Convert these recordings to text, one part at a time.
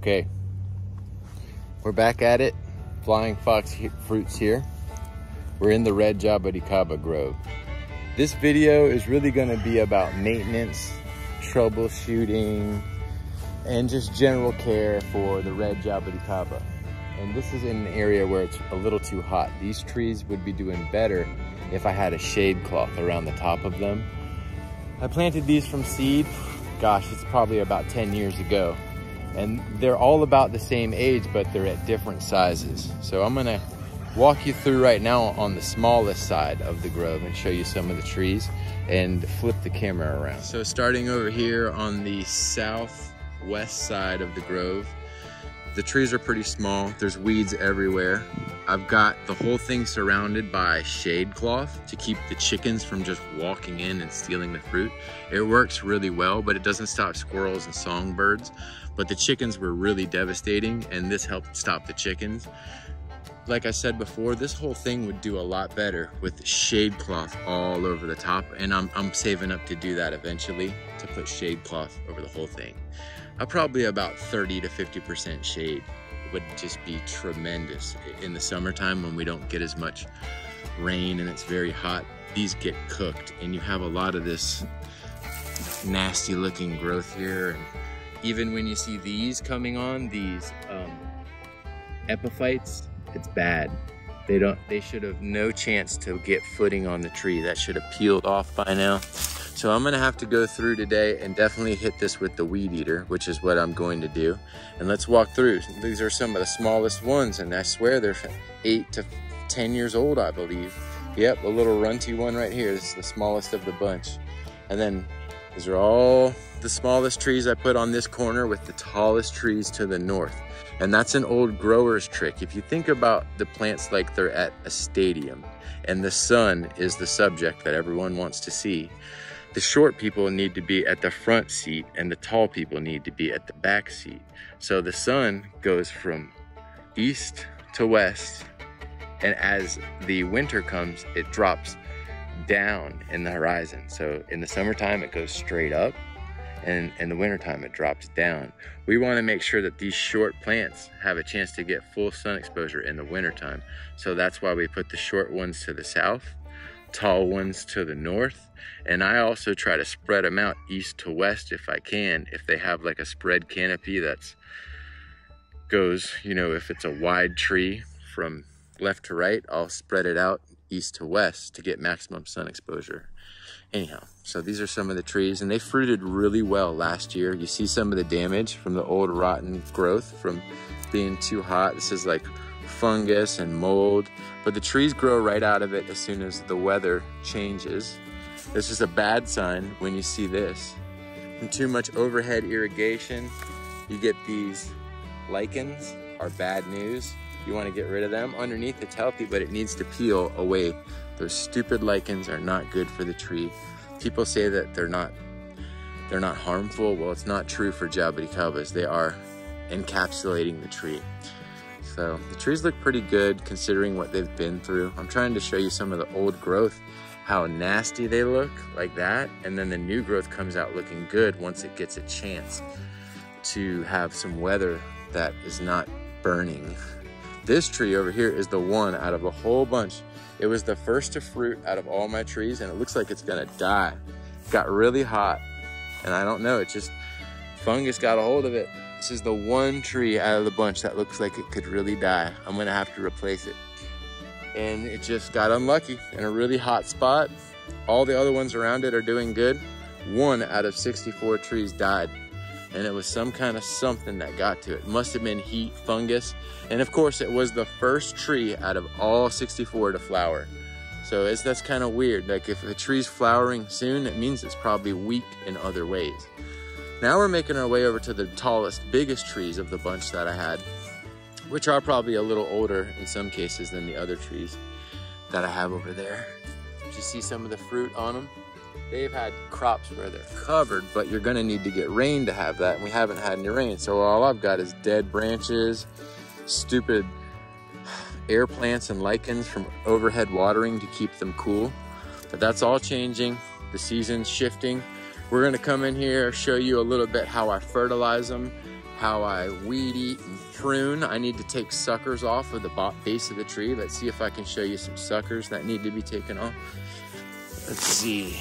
Okay, we're back at it. Flying Fox Fruits here. We're in the Red Jabuticaba Grove. This video is really gonna be about maintenance, troubleshooting, and just general care for the Red Jabuticaba. And this is in an area where it's a little too hot. These trees would be doing better if I had a shade cloth around the top of them. I planted these from seed, gosh, it's probably about 10 years ago. And they're all about the same age, but they're at different sizes. So I'm gonna walk you through right now on the smallest side of the grove and show you some of the trees and flip the camera around. So starting over here on the southwest side of the grove, the trees are pretty small. There's weeds everywhere. I've got the whole thing surrounded by shade cloth to keep the chickens from just walking in and stealing the fruit. It works really well, but it doesn't stop squirrels and songbirds. But the chickens were really devastating and this helped stop the chickens. Like I said before, this whole thing would do a lot better with shade cloth all over the top. And I'm, I'm saving up to do that eventually to put shade cloth over the whole thing. Uh, probably about 30 to 50% shade would just be tremendous. In the summertime when we don't get as much rain and it's very hot, these get cooked and you have a lot of this nasty looking growth here. And even when you see these coming on, these um, epiphytes, it's bad. They don't, they should have no chance to get footing on the tree. That should have peeled off by now. So I'm gonna have to go through today and definitely hit this with the weed eater, which is what I'm going to do. And let's walk through. These are some of the smallest ones and I swear they're eight to 10 years old, I believe. Yep, a little runty one right here. This is the smallest of the bunch. And then these are all the smallest trees I put on this corner with the tallest trees to the north. And that's an old grower's trick. If you think about the plants like they're at a stadium and the sun is the subject that everyone wants to see, the short people need to be at the front seat and the tall people need to be at the back seat. So the sun goes from east to west and as the winter comes, it drops down in the horizon. So in the summertime, it goes straight up and in the wintertime, it drops down. We wanna make sure that these short plants have a chance to get full sun exposure in the wintertime. So that's why we put the short ones to the south, tall ones to the north, and I also try to spread them out east to west if I can, if they have like a spread canopy that's goes, you know, if it's a wide tree from left to right, I'll spread it out east to west to get maximum sun exposure. Anyhow, so these are some of the trees and they fruited really well last year. You see some of the damage from the old rotten growth from being too hot. This is like fungus and mold, but the trees grow right out of it as soon as the weather changes. This is a bad sign when you see this. From too much overhead irrigation, you get these lichens are bad news. You want to get rid of them. Underneath it's healthy, but it needs to peel away. Those stupid lichens are not good for the tree. People say that they're not they're not harmful. Well, it's not true for jabuticabas. They are encapsulating the tree. So the trees look pretty good considering what they've been through. I'm trying to show you some of the old growth how nasty they look like that. And then the new growth comes out looking good once it gets a chance to have some weather that is not burning. This tree over here is the one out of a whole bunch. It was the first to fruit out of all my trees and it looks like it's gonna die. It got really hot and I don't know, it just, fungus got a hold of it. This is the one tree out of the bunch that looks like it could really die. I'm gonna have to replace it and it just got unlucky in a really hot spot. All the other ones around it are doing good. One out of 64 trees died and it was some kind of something that got to it. must have been heat, fungus, and of course it was the first tree out of all 64 to flower. So it's, that's kind of weird. Like if a tree's flowering soon, it means it's probably weak in other ways. Now we're making our way over to the tallest, biggest trees of the bunch that I had which are probably a little older in some cases than the other trees that I have over there. Did you see some of the fruit on them? They've had crops where they're covered, but you're gonna need to get rain to have that, and we haven't had any rain. So all I've got is dead branches, stupid air plants and lichens from overhead watering to keep them cool. But that's all changing. The season's shifting. We're gonna come in here, show you a little bit how I fertilize them how I weed eat and prune. I need to take suckers off of the base of the tree. Let's see if I can show you some suckers that need to be taken off. Let's see.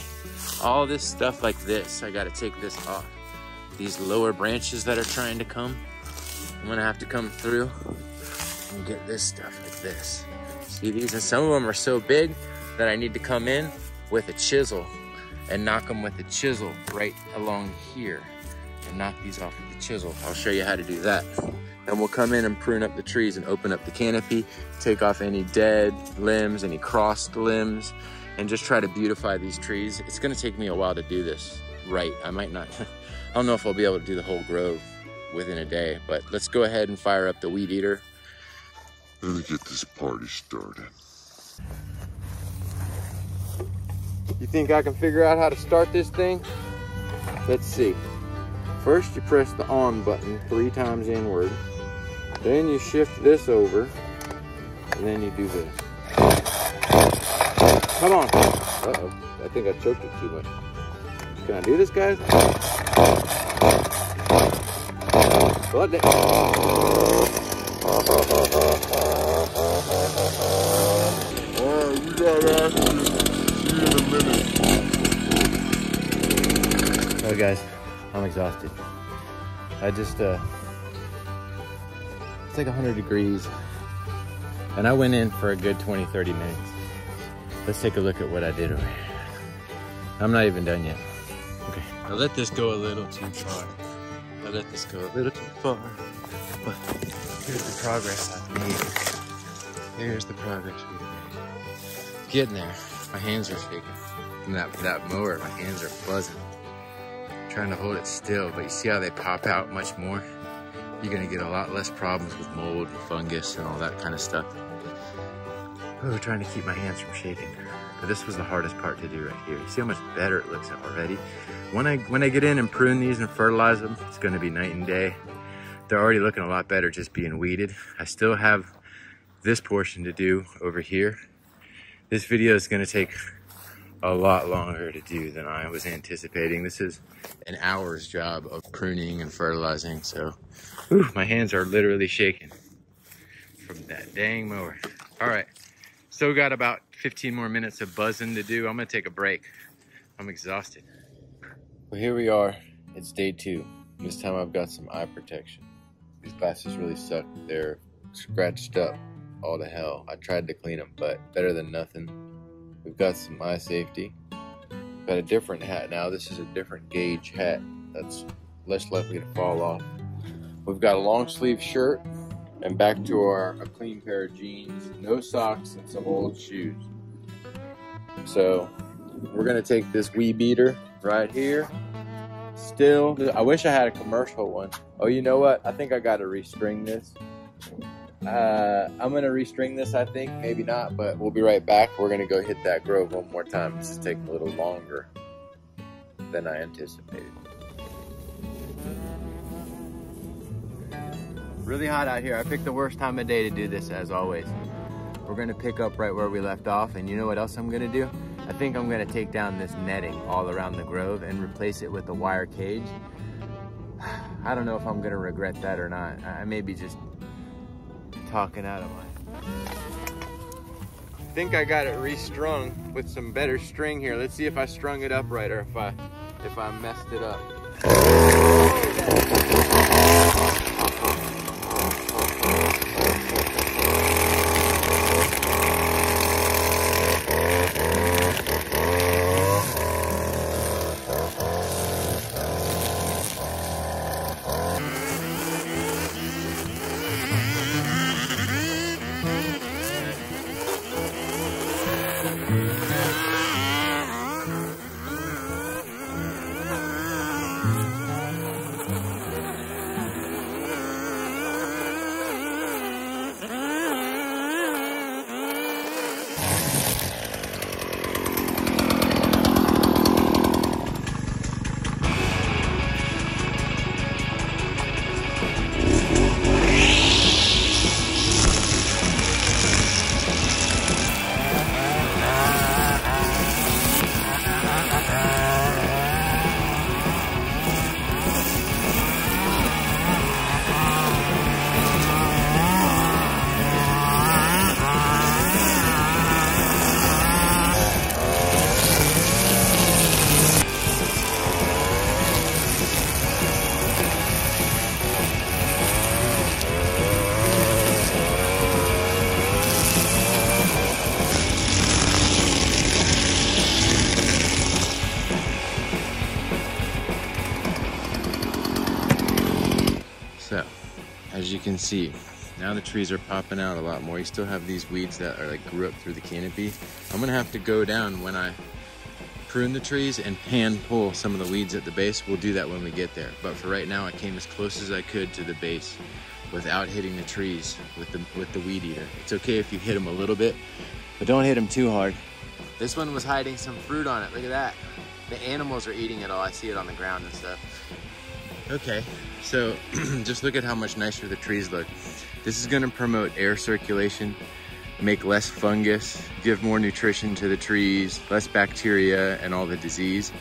All this stuff like this, I gotta take this off. These lower branches that are trying to come, I'm gonna have to come through and get this stuff like this. See these? And some of them are so big that I need to come in with a chisel and knock them with a chisel right along here and knock these off with the chisel. I'll show you how to do that. And we'll come in and prune up the trees and open up the canopy, take off any dead limbs, any crossed limbs, and just try to beautify these trees. It's gonna take me a while to do this right. I might not, I don't know if I'll be able to do the whole grove within a day, but let's go ahead and fire up the weed eater. Let me get this party started. You think I can figure out how to start this thing? Let's see. First you press the on button three times inward. Then you shift this over. And then you do this. Come on. Uh-oh. I think I choked it too much. Can I do this, guys? What the? Alright, we got action. See. Oh, guys, I'm exhausted. I just, uh, it's like 100 degrees. And I went in for a good 20, 30 minutes. Let's take a look at what I did over here. I'm not even done yet. Okay. I let this go a little too far. I let this go a little too far. But here's the progress I've made. Here's the progress we've made. Getting there. My hands are shaking. From that, that mower, my hands are buzzing. Trying to hold it still, but you see how they pop out much more? You're gonna get a lot less problems with mold and fungus and all that kind of stuff. Oh, trying to keep my hands from shaking. But this was the hardest part to do right here. You see how much better it looks already? When I when I get in and prune these and fertilize them, it's gonna be night and day. They're already looking a lot better just being weeded. I still have this portion to do over here. This video is gonna take a lot longer to do than I was anticipating. This is an hour's job of pruning and fertilizing. So whew, my hands are literally shaking from that dang mower. All right, still got about 15 more minutes of buzzing to do. I'm gonna take a break. I'm exhausted. Well, here we are. It's day two. This time I've got some eye protection. These glasses really suck. They're scratched up all to hell. I tried to clean them, but better than nothing. We've got some eye safety. Got a different hat now. This is a different gauge hat that's less likely to fall off. We've got a long sleeve shirt and back to our a clean pair of jeans, no socks, and some old shoes. So we're gonna take this wee beater right here. Still, I wish I had a commercial one. Oh, you know what? I think I gotta restring this. Uh, I'm gonna restring this, I think, maybe not, but we'll be right back. We're gonna go hit that grove one more time. This is taking a little longer than I anticipated. Really hot out here. I picked the worst time of day to do this, as always. We're gonna pick up right where we left off, and you know what else I'm gonna do? I think I'm gonna take down this netting all around the grove and replace it with a wire cage. I don't know if I'm gonna regret that or not. I may be just talking out of my. I think I got it restrung with some better string here. Let's see if I strung it up right or if I if I messed it up. As you can see, now the trees are popping out a lot more. You still have these weeds that are like grew up through the canopy. I'm gonna have to go down when I prune the trees and hand pull some of the weeds at the base. We'll do that when we get there. But for right now, I came as close as I could to the base without hitting the trees with the, with the weed eater. It's okay if you hit them a little bit, but don't hit them too hard. This one was hiding some fruit on it. Look at that. The animals are eating it all. I see it on the ground and stuff. Okay, so just look at how much nicer the trees look. This is gonna promote air circulation, make less fungus, give more nutrition to the trees, less bacteria and all the disease.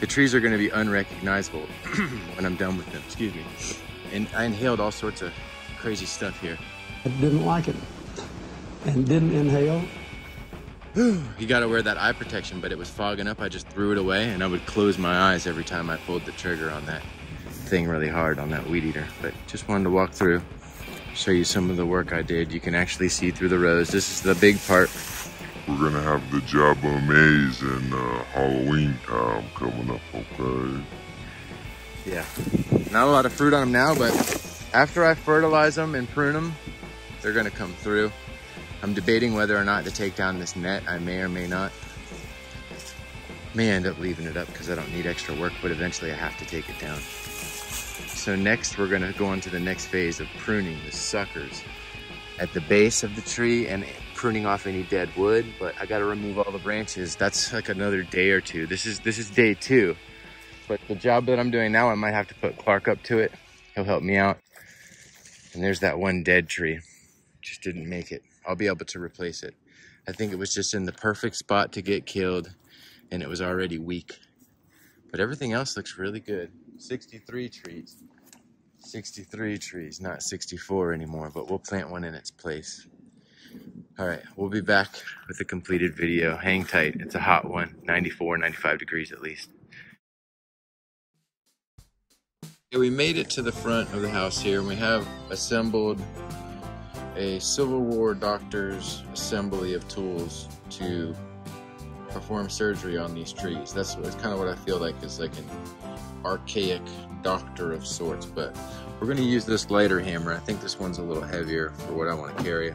The trees are gonna be unrecognizable when I'm done with them, excuse me. And I inhaled all sorts of crazy stuff here. I didn't like it and didn't inhale. You gotta wear that eye protection, but it was fogging up. I just threw it away and I would close my eyes every time I pulled the trigger on that thing really hard on that weed eater. But just wanted to walk through, show you some of the work I did. You can actually see through the rows. This is the big part. We're gonna have the Jabba Maze in uh, Halloween time coming up, okay? Yeah. Not a lot of fruit on them now, but after I fertilize them and prune them, they're gonna come through. I'm debating whether or not to take down this net. I may or may not. May end up leaving it up because I don't need extra work, but eventually I have to take it down. So next we're gonna go on to the next phase of pruning the suckers at the base of the tree and pruning off any dead wood, but I gotta remove all the branches. That's like another day or two. This is this is day two. But the job that I'm doing now, I might have to put Clark up to it. He'll help me out. And there's that one dead tree. Just didn't make it. I'll be able to replace it. I think it was just in the perfect spot to get killed and it was already weak. But everything else looks really good. 63 trees. 63 trees, not 64 anymore, but we'll plant one in its place. All right, we'll be back with a completed video. Hang tight. It's a hot one, 94, 95 degrees at least. Yeah, we made it to the front of the house here, and we have assembled a Civil War doctor's assembly of tools to perform surgery on these trees. That's, that's kind of what I feel like is like an archaic doctor of sorts, but we're going to use this lighter hammer. I think this one's a little heavier for what I want to carry.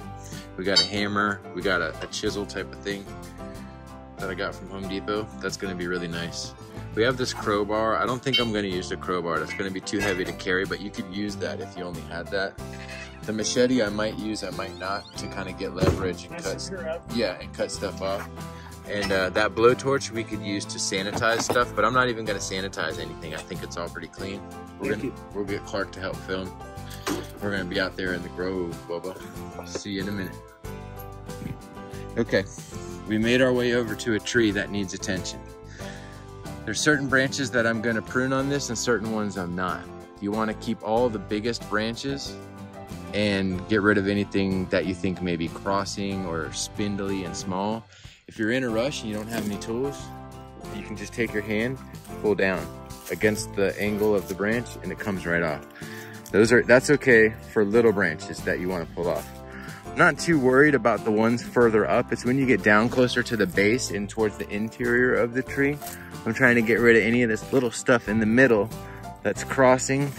We got a hammer, we got a, a chisel type of thing that I got from Home Depot. That's going to be really nice. We have this crowbar. I don't think I'm going to use the crowbar. That's going to be too heavy to carry, but you could use that if you only had that. The machete I might use, I might not, to kind of get leverage and cut, yeah, and cut stuff off. And uh, that blowtorch we could use to sanitize stuff, but I'm not even gonna sanitize anything. I think it's all pretty clean. We're Thank gonna, you. we'll get Clark to help film. We're gonna be out there in the grove, Bubba. See you in a minute. Okay, we made our way over to a tree that needs attention. There's certain branches that I'm gonna prune on this and certain ones I'm not. You wanna keep all the biggest branches and get rid of anything that you think may be crossing or spindly and small. If you're in a rush and you don't have any tools, you can just take your hand, pull down against the angle of the branch and it comes right off. Those are, that's okay for little branches that you wanna pull off. Not too worried about the ones further up. It's when you get down closer to the base and towards the interior of the tree. I'm trying to get rid of any of this little stuff in the middle that's crossing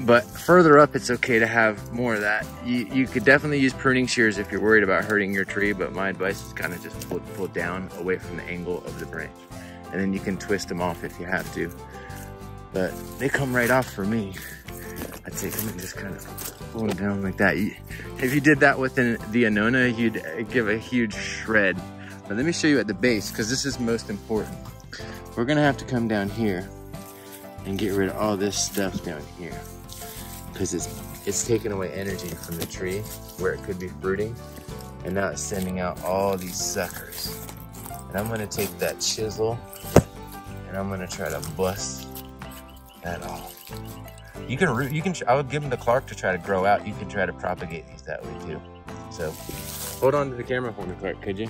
but further up it's okay to have more of that. You, you could definitely use pruning shears if you're worried about hurting your tree but my advice is kind of just pull, pull down away from the angle of the branch. And then you can twist them off if you have to. But they come right off for me. I take them and just kind of pull them down like that. If you did that with an, the anona you'd give a huge shred. But let me show you at the base because this is most important. We're gonna have to come down here and get rid of all this stuff down here because it's it's taking away energy from the tree where it could be fruiting and now it's sending out all these suckers. And I'm gonna take that chisel and I'm gonna try to bust that off. You can root you can I would give them to Clark to try to grow out. You can try to propagate these that way too. So hold on to the camera for me Clark could you?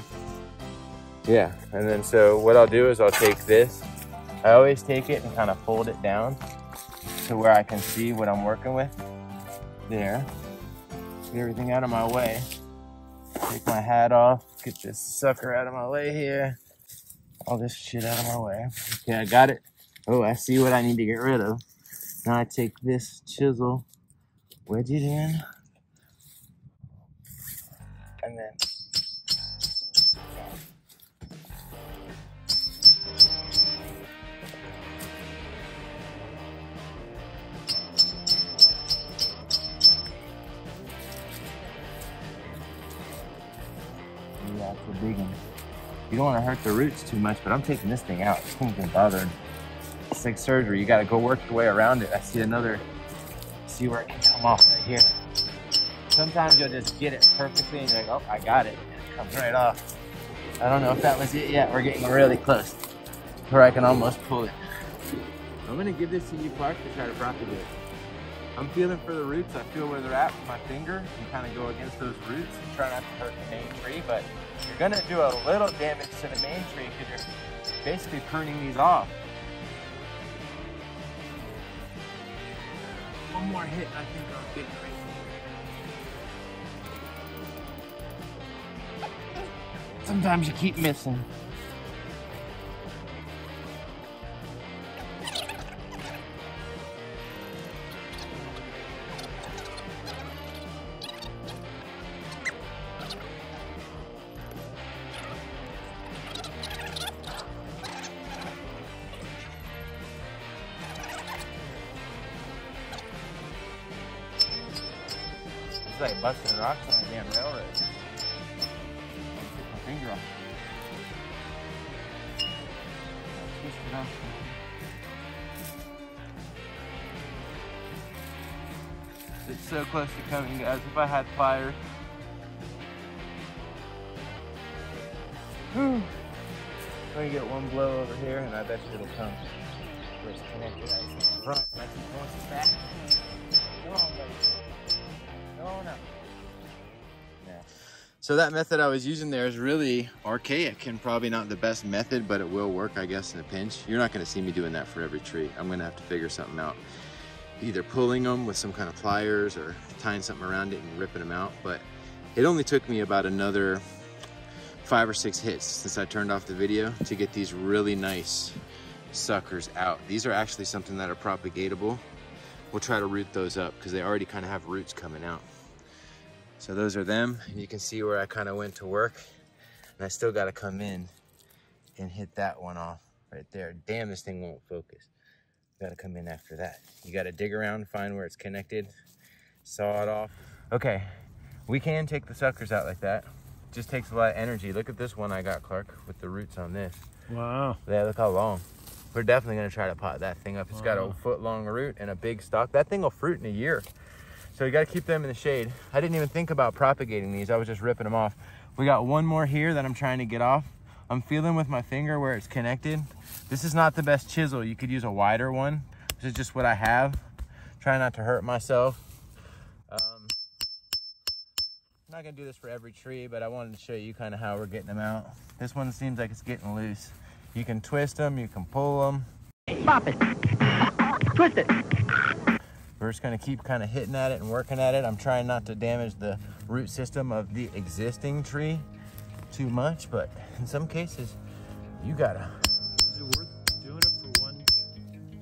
Yeah and then so what I'll do is I'll take this. I always take it and kind of fold it down to where I can see what I'm working with. There. Get everything out of my way. Take my hat off. Get this sucker out of my way here. All this shit out of my way. Okay, I got it. Oh, I see what I need to get rid of. Now I take this chisel, wedge it in, one. You don't want to hurt the roots too much, but I'm taking this thing out. Thing's been bothering. It's like surgery. You got to go work your way around it. I see another, see where it can come off right here. Sometimes you'll just get it perfectly and you're like, oh, I got it. And it comes right off. I don't know if that was it yet. We're getting really close where I can almost pull it. I'm going to give this to you, Clark, to try to propagate. I'm feeling for the roots. I feel where they're at with my finger and kind of go against those roots and try not to hurt the main tree. But you're gonna do a little damage to the main tree because you're basically pruning these off. One more hit, I think I'll get right. Sometimes you keep missing. Like busting rocks on a damn railroad. Take my finger off. Twist it off. It's so close to coming, guys. If I had. Whew. I'm gonna get one blow over here, and I bet you it'll come. Where it's connected, front, So that method I was using there is really archaic and probably not the best method, but it will work, I guess, in a pinch. You're not gonna see me doing that for every tree. I'm gonna have to figure something out. Either pulling them with some kind of pliers or tying something around it and ripping them out. But it only took me about another five or six hits since I turned off the video to get these really nice suckers out. These are actually something that are propagatable. We'll try to root those up because they already kind of have roots coming out. So those are them. And you can see where I kind of went to work. And I still got to come in and hit that one off right there. Damn, this thing won't focus. Got to come in after that. You got to dig around, find where it's connected, saw it off. Okay, we can take the suckers out like that. Just takes a lot of energy. Look at this one I got, Clark, with the roots on this. Wow. Yeah, look how long. We're definitely gonna try to pot that thing up. It's got a foot long root and a big stalk. That thing will fruit in a year. So you gotta keep them in the shade. I didn't even think about propagating these. I was just ripping them off. We got one more here that I'm trying to get off. I'm feeling with my finger where it's connected. This is not the best chisel. You could use a wider one. This is just what I have. Try not to hurt myself. Um, I'm not gonna do this for every tree, but I wanted to show you kind of how we're getting them out. This one seems like it's getting loose. You can twist them, you can pull them. Pop it. Twist it. We're just gonna keep kind of hitting at it and working at it. I'm trying not to damage the root system of the existing tree too much, but in some cases, you gotta. Is it worth doing it for one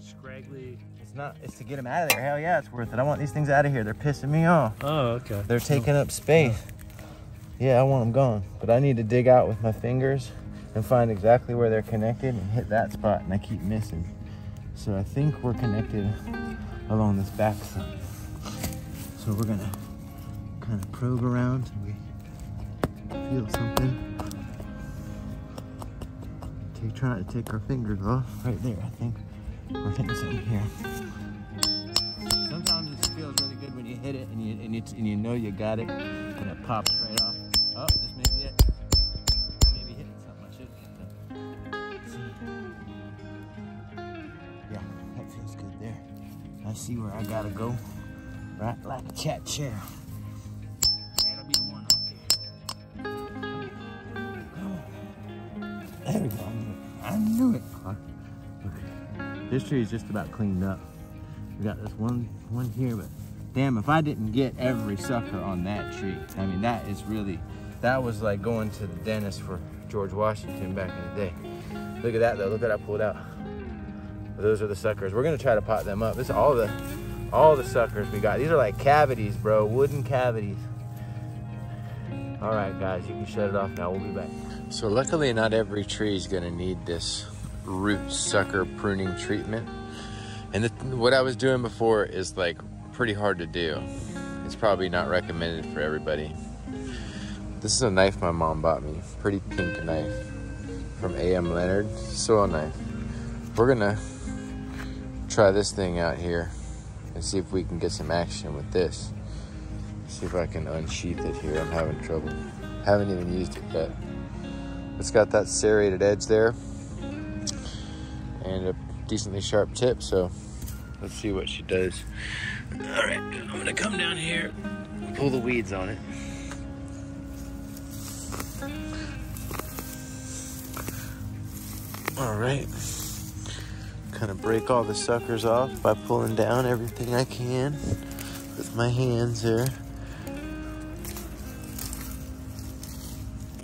scraggly? It's not, it's to get them out of there. Hell yeah, it's worth it. I want these things out of here. They're pissing me off. Oh, okay. They're taking up space. Yeah, I want them gone. But I need to dig out with my fingers and find exactly where they're connected and hit that spot, and I keep missing. So I think we're connected along this back side. So we're gonna kind of probe around till we feel something. Take, try not to take our fingers off. Right there, I think. We're hitting something here. Sometimes it feels really good when you hit it and you and you, and you know you got it and it pops right off. Oh, I see where I gotta go. Right like a cat chair. That'll be the one right there. There we go. I knew it. I knew it. Clark. Okay. This tree is just about cleaned up. We got this one one here, but damn, if I didn't get every sucker on that tree, I mean, that is really, that was like going to the dentist for George Washington back in the day. Look at that though, look what I pulled out. Those are the suckers. We're gonna try to pot them up. This is all the all the suckers we got. These are like cavities, bro. Wooden cavities. All right, guys, you can shut it off now. We'll be back. So luckily, not every tree is gonna need this root sucker pruning treatment. And the, what I was doing before is like pretty hard to do. It's probably not recommended for everybody. This is a knife my mom bought me. Pretty pink knife from A.M. Leonard. Soil knife. We're gonna try this thing out here and see if we can get some action with this. See if I can unsheath it here. I'm having trouble. Haven't even used it yet. It's got that serrated edge there and a decently sharp tip, so let's see what she does. All right, I'm gonna come down here, pull the weeds on it. All right, kind of break all the suckers off by pulling down everything I can with my hands here.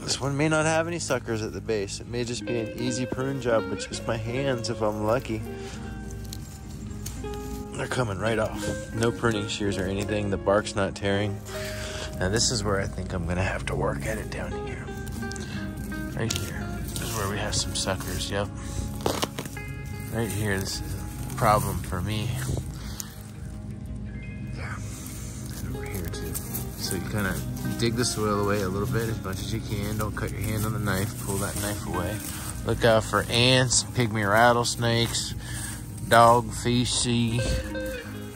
This one may not have any suckers at the base. It may just be an easy prune job with just my hands if I'm lucky. They're coming right off. No pruning shears or anything. The bark's not tearing. Now this is where I think I'm gonna have to work at it down here. Right here. This is where we have some suckers, yep. Right here, this is a problem for me. Yeah. And over here too. So you kind of dig the soil away a little bit as much as you can. Don't cut your hand on the knife. Pull that knife away. Look out for ants, pygmy rattlesnakes, dog feces,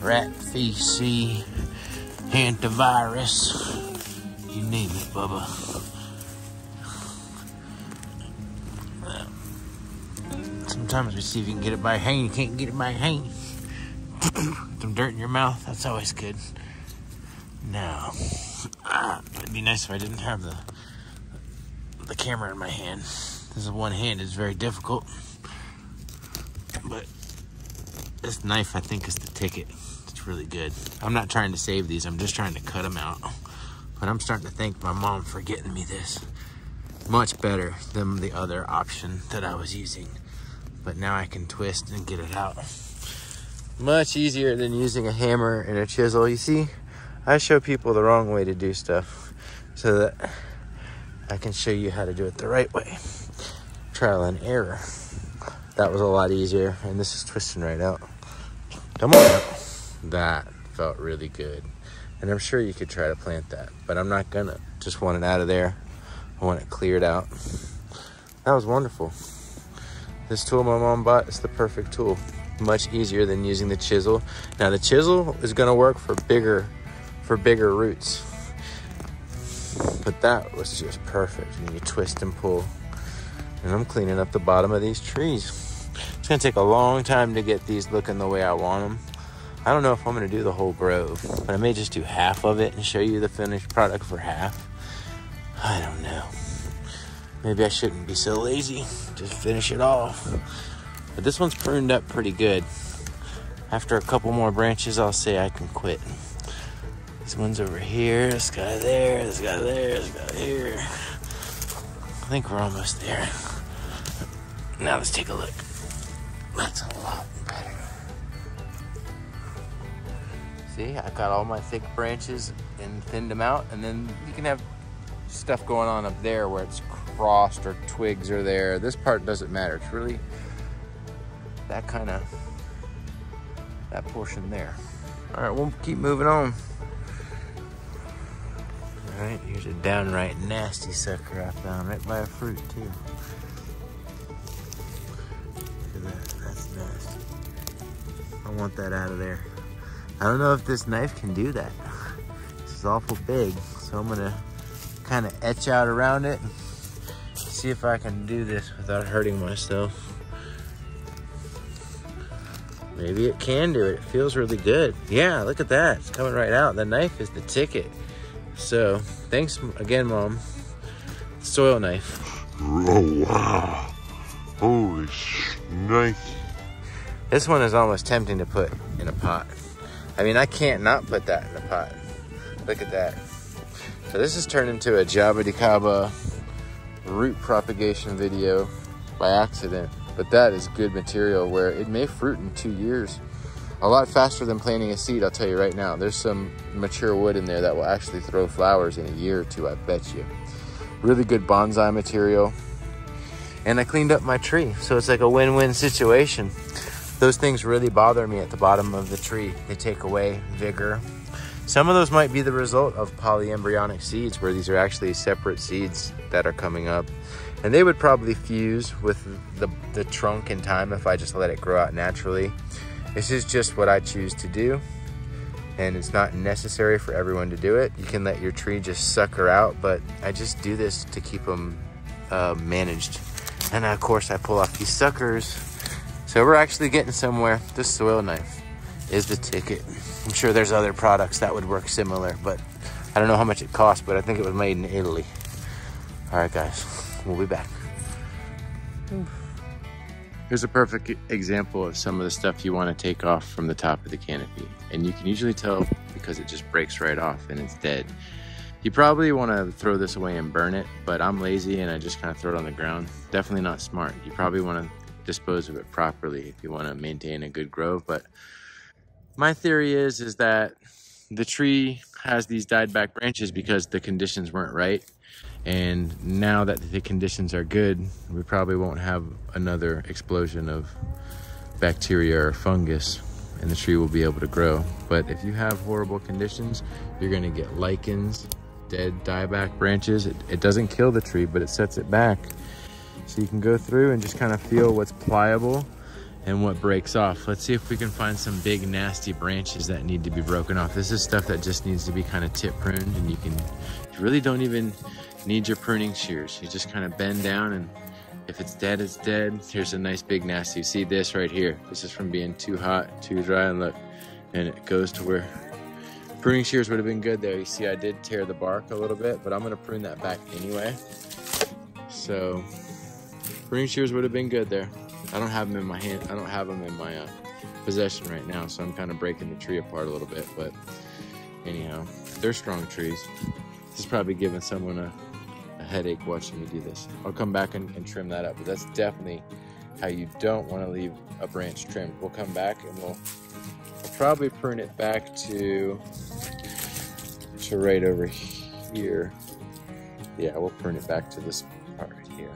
rat feces, hantavirus. You name it, Bubba. Sometimes we see if you can get it by hand. You can't get it by hand. Some dirt in your mouth. That's always good. Now, ah, it'd be nice if I didn't have the the camera in my hand. This is one hand is very difficult. But this knife, I think, is the ticket. It's really good. I'm not trying to save these. I'm just trying to cut them out. But I'm starting to thank my mom for getting me this. Much better than the other option that I was using. But now I can twist and get it out. Much easier than using a hammer and a chisel. You see, I show people the wrong way to do stuff so that I can show you how to do it the right way. Trial and error. That was a lot easier, and this is twisting right out. Come on out. That felt really good. And I'm sure you could try to plant that, but I'm not gonna. Just want it out of there. I want it cleared out. That was wonderful. This tool my mom bought is the perfect tool. Much easier than using the chisel. Now the chisel is gonna work for bigger, for bigger roots. But that was just perfect. And you twist and pull. And I'm cleaning up the bottom of these trees. It's gonna take a long time to get these looking the way I want them. I don't know if I'm gonna do the whole grove, but I may just do half of it and show you the finished product for half. I don't know. Maybe I shouldn't be so lazy. Just finish it off. But this one's pruned up pretty good. After a couple more branches, I'll say I can quit. This one's over here, this guy there, this guy there, this guy here. I think we're almost there. Now let's take a look. That's a lot better. See, I got all my thick branches and thinned them out, and then you can have stuff going on up there where it's crossed or twigs are there. This part doesn't matter. It's really that kind of that portion there. All right, we'll keep moving on. All right, here's a downright nasty sucker I found right by a fruit too. Look at that, that's nasty. I want that out of there. I don't know if this knife can do that. This is awful big, so I'm gonna kind of etch out around it see if I can do this without hurting myself. Maybe it can do it. It feels really good. Yeah, look at that. It's coming right out. The knife is the ticket. So, thanks again, Mom. Soil knife. Oh, wow. Holy shnikes. This one is almost tempting to put in a pot. I mean, I can't not put that in a pot. Look at that. So this has turned into a Jabba root propagation video by accident. But that is good material where it may fruit in two years. A lot faster than planting a seed, I'll tell you right now. There's some mature wood in there that will actually throw flowers in a year or two, I bet you. Really good bonsai material. And I cleaned up my tree, so it's like a win-win situation. Those things really bother me at the bottom of the tree. They take away vigor. Some of those might be the result of polyembryonic seeds, where these are actually separate seeds that are coming up. And they would probably fuse with the, the trunk in time if I just let it grow out naturally. This is just what I choose to do. And it's not necessary for everyone to do it. You can let your tree just sucker out, but I just do this to keep them uh, managed. And of course I pull off these suckers. So we're actually getting somewhere. This soil knife is the ticket. I'm sure there's other products that would work similar, but I don't know how much it costs, but I think it was made in Italy. All right, guys, we'll be back. Here's a perfect example of some of the stuff you want to take off from the top of the canopy. And you can usually tell because it just breaks right off and it's dead. You probably want to throw this away and burn it, but I'm lazy and I just kind of throw it on the ground. Definitely not smart. You probably want to dispose of it properly if you want to maintain a good grove. But my theory is, is that the tree has these died back branches because the conditions weren't right. And now that the conditions are good, we probably won't have another explosion of bacteria or fungus and the tree will be able to grow. But if you have horrible conditions, you're gonna get lichens, dead dieback branches. It, it doesn't kill the tree, but it sets it back. So you can go through and just kind of feel what's pliable and what breaks off. Let's see if we can find some big nasty branches that need to be broken off. This is stuff that just needs to be kind of tip pruned and you can, you really don't even need your pruning shears. You just kind of bend down and if it's dead, it's dead. Here's a nice big nasty. You see this right here? This is from being too hot, too dry, and look, and it goes to where pruning shears would have been good there. You see, I did tear the bark a little bit, but I'm gonna prune that back anyway. So pruning shears would have been good there. I don't have them in my hand. I don't have them in my uh, possession right now, so I'm kind of breaking the tree apart a little bit. But anyhow, they're strong trees. This is probably giving someone a headache watching me do this. I'll come back and, and, trim that up, but that's definitely how you don't want to leave a branch trimmed. We'll come back and we'll, we'll probably prune it back to, to right over here. Yeah, we'll prune it back to this part right here.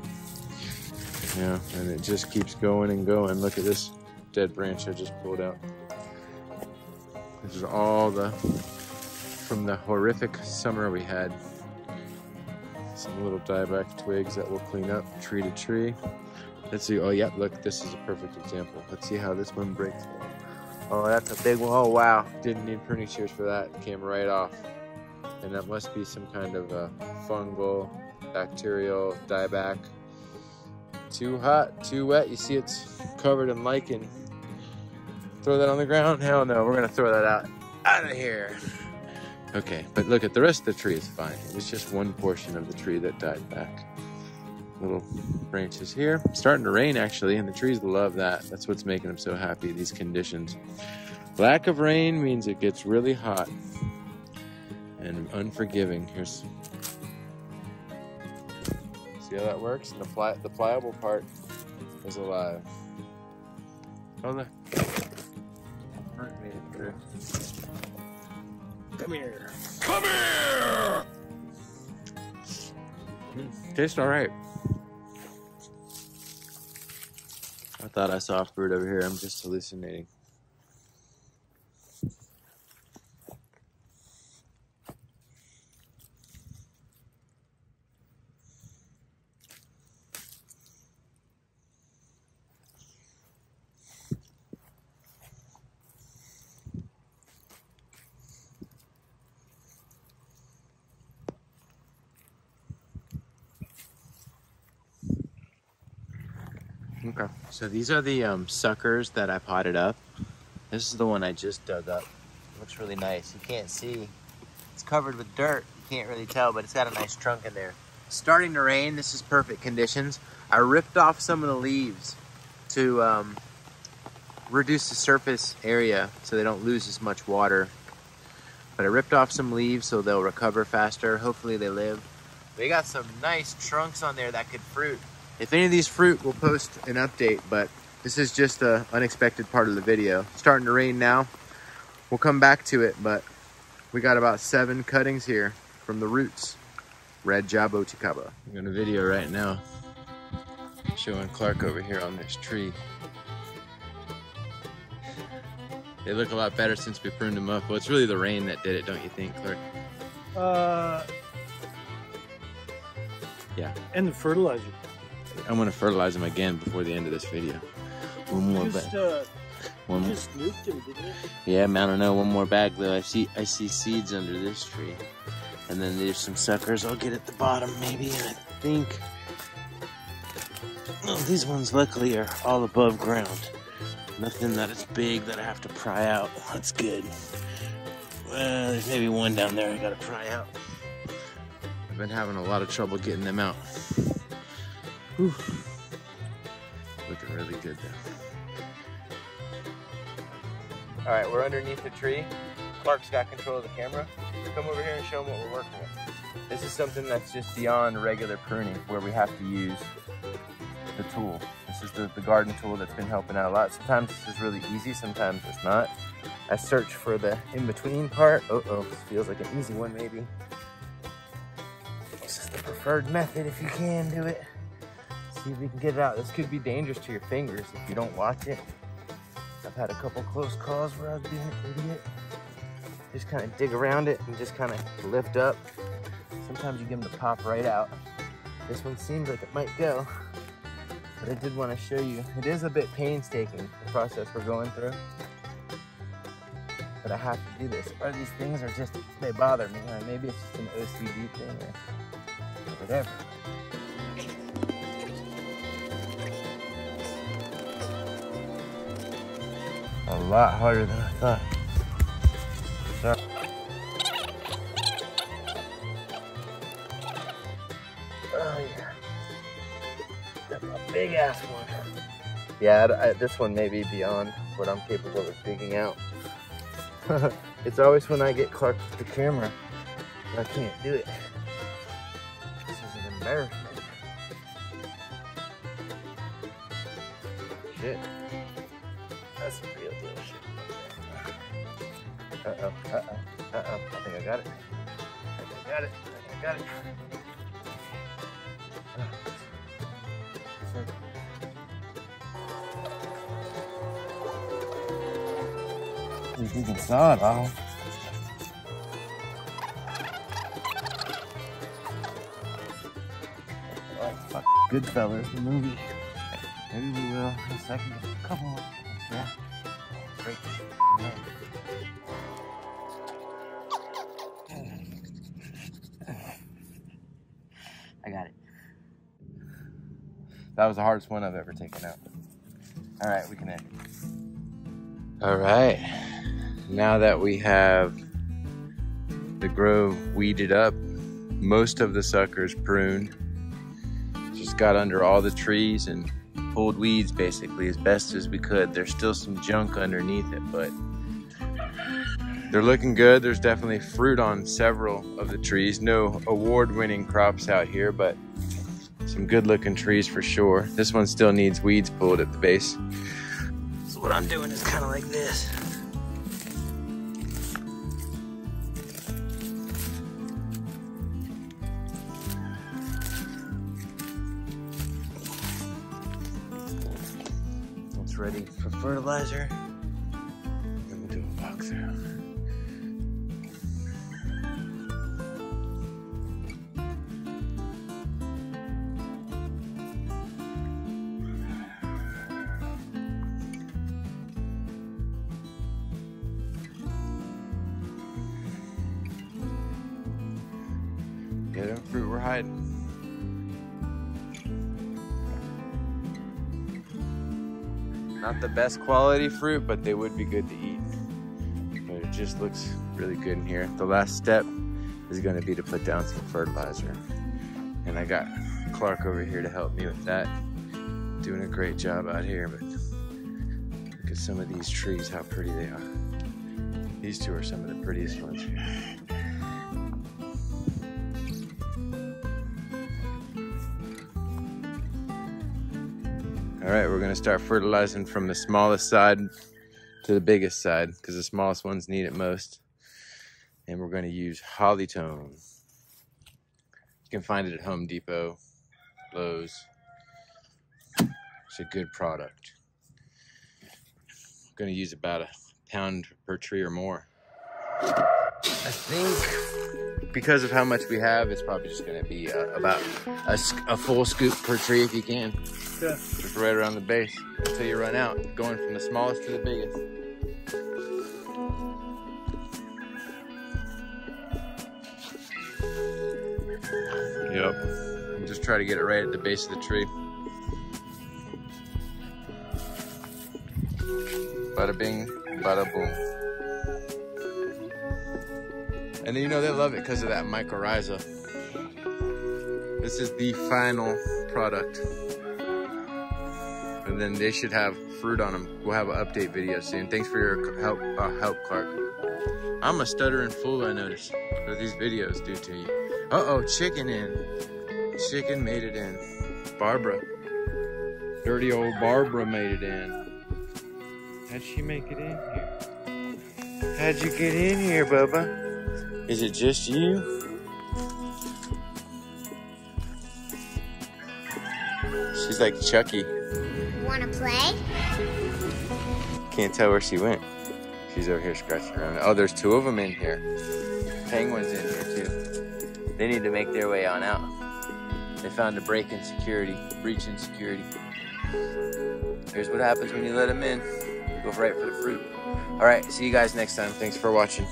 Yeah, and it just keeps going and going. Look at this dead branch I just pulled out. This is all the, from the horrific summer we had some little dieback twigs that we'll clean up tree to tree. Let's see. Oh, yeah, look, this is a perfect example. Let's see how this one breaks. Oh, that's a big one. Oh, wow. Didn't need pruning shears for that. Came right off. And that must be some kind of a fungal, bacterial dieback. Too hot, too wet. You see it's covered in lichen. Throw that on the ground? Hell no. We're to throw that out. Out of here. Okay, but look at the rest of the tree is fine. It was just one portion of the tree that died back. Little branches here. Starting to rain actually, and the trees love that. That's what's making them so happy, these conditions. Lack of rain means it gets really hot and unforgiving. Here's see how that works? And the pli the pliable part is alive. Oh look. Come here. Come here! Mm, tastes alright. I thought I saw fruit over here. I'm just hallucinating. Okay. So these are the um, suckers that I potted up. This is the one I just dug up. Looks really nice. You can't see. It's covered with dirt. You can't really tell, but it's got a nice trunk in there. starting to rain. This is perfect conditions. I ripped off some of the leaves to um, reduce the surface area so they don't lose as much water. But I ripped off some leaves so they'll recover faster. Hopefully they live. They got some nice trunks on there that could fruit. If any of these fruit, we'll post an update, but this is just a unexpected part of the video. Starting to rain now. We'll come back to it, but we got about seven cuttings here from the roots. Red Jaboticaba. I'm doing a video right now showing Clark over here on this tree. They look a lot better since we pruned them up. Well, it's really the rain that did it, don't you think, Clark? Uh, Yeah. and the fertilizer. I'm gonna fertilize them again before the end of this video. One more Just, bag. uh, One more. him. Yeah, man, I don't know. One more bag though. I see. I see seeds under this tree, and then there's some suckers. I'll get at the bottom maybe. And I think. These ones luckily are all above ground. Nothing that is big that I have to pry out. That's good. Well, there's maybe one down there I gotta pry out. I've been having a lot of trouble getting them out. Whew. Looking really good though. All right, we're underneath the tree. Clark's got control of the camera. Come over here and show them what we're working with. This is something that's just beyond regular pruning where we have to use the tool. This is the, the garden tool that's been helping out a lot. Sometimes this is really easy, sometimes it's not. I search for the in-between part. Uh-oh, this feels like an easy one maybe. This is the preferred method if you can do it. See if we can get it out. This could be dangerous to your fingers if you don't watch it. I've had a couple close calls where I was being an idiot. Just kind of dig around it and just kind of lift up. Sometimes you get them to pop right out. This one seems like it might go, but I did want to show you. It is a bit painstaking, the process we're going through. But I have to do this, or these things are just, they bother me. Or maybe it's just an OCD thing or whatever. A lot harder than I thought. Oh yeah, that's a big ass one. Yeah, I- I- this one may be beyond what I'm capable of digging out. it's always when I get Clark with the camera, I can't do it. This is an embarrassment. Shit. That's some real deal shit. Uh oh, uh oh, uh oh. I think I got it. I think I got it. I think I got it. Think you can saw it all. Like fuck Goodfellas, the movie. Maybe we will in a second. A couple That was the hardest one I've ever taken out. All right, we can end. All right. Now that we have the grove weeded up, most of the suckers pruned, just got under all the trees and pulled weeds basically as best as we could. There's still some junk underneath it, but they're looking good. There's definitely fruit on several of the trees. No award winning crops out here, but some good looking trees for sure. This one still needs weeds pulled at the base. So what I'm doing is kind of like this. It's ready for fertilizer. The best quality fruit, but they would be good to eat. But it just looks really good in here. The last step is gonna be to put down some fertilizer. And I got Clark over here to help me with that. Doing a great job out here, but look at some of these trees, how pretty they are. These two are some of the prettiest ones here. All right, we're gonna start fertilizing from the smallest side to the biggest side because the smallest ones need it most. And we're gonna use Hollytone. You can find it at Home Depot, Lowe's. It's a good product. I'm gonna use about a pound per tree or more. I think because of how much we have, it's probably just gonna be uh, about a, a full scoop per tree if you can. Yeah. Just right around the base until you run out, going from the smallest to the biggest. Yep. And just try to get it right at the base of the tree. Bada bing, bada boom. And then you know they love it because of that mycorrhiza. This is the final product. And then they should have fruit on them. We'll have an update video soon. Thanks for your help, uh, help, Clark. I'm a stuttering fool, I notice. What these videos do to you. Uh-oh, chicken in. Chicken made it in. Barbara. Dirty old Barbara made it in. How'd she make it in here? How'd you get in here, Bubba? Is it just you? She's like Chucky. Wanna play? Can't tell where she went. She's over here scratching around. Oh, there's two of them in here. Penguins in here too. They need to make their way on out. They found a break in security, breach in security. Here's what happens when you let them in. You go right for the fruit. All right, see you guys next time. Thanks for watching.